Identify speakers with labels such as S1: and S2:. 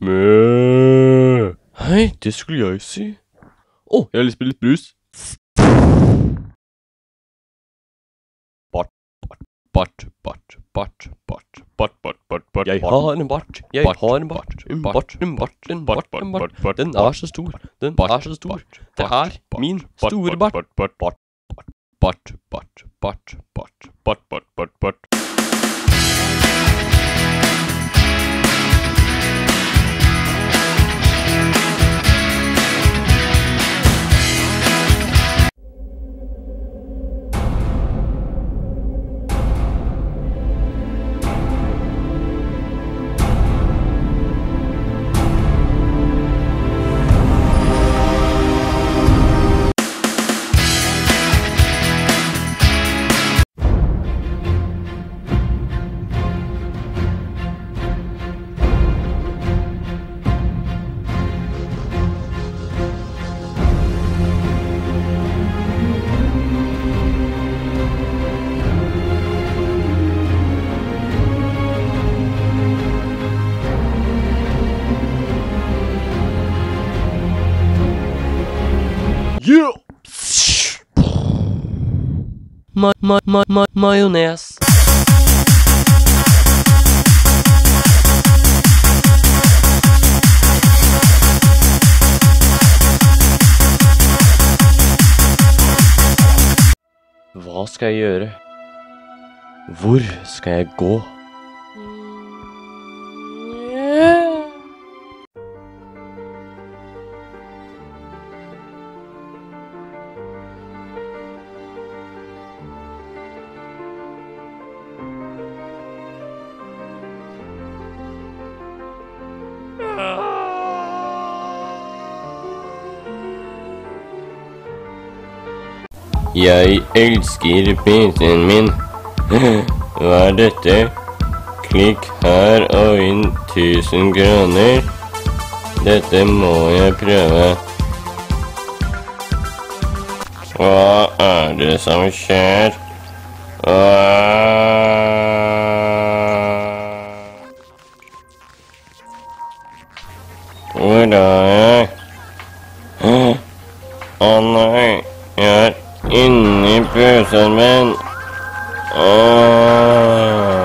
S1: Mø. Hei, det skulle jeg si. Å, jeg har lyst på litt brus. Bart, bart, bart, bart, bart, bart, bart, bart, bart,
S2: Jeg
S1: bart.
S2: har en bart, jeg har en bart, en
S1: bart,
S2: en bart, en
S1: bart,
S2: en
S1: bart,
S2: Den er så stor, den er så stor. Det er min store
S1: bart,
S2: bart,
S1: bart, bart, bart, bart, Yeah!
S2: Ma ma ma ma majones. Hva skal jeg gjøre? Hvor skal jeg gå?
S1: Jeg elsker PC-en min. Hva er dette? Klikk her og vinn 1000 kroner. Dette må jeg prøve. Hva er det som skjer? Hvor er jeg? Å nei, jeg er in person, man. Oh.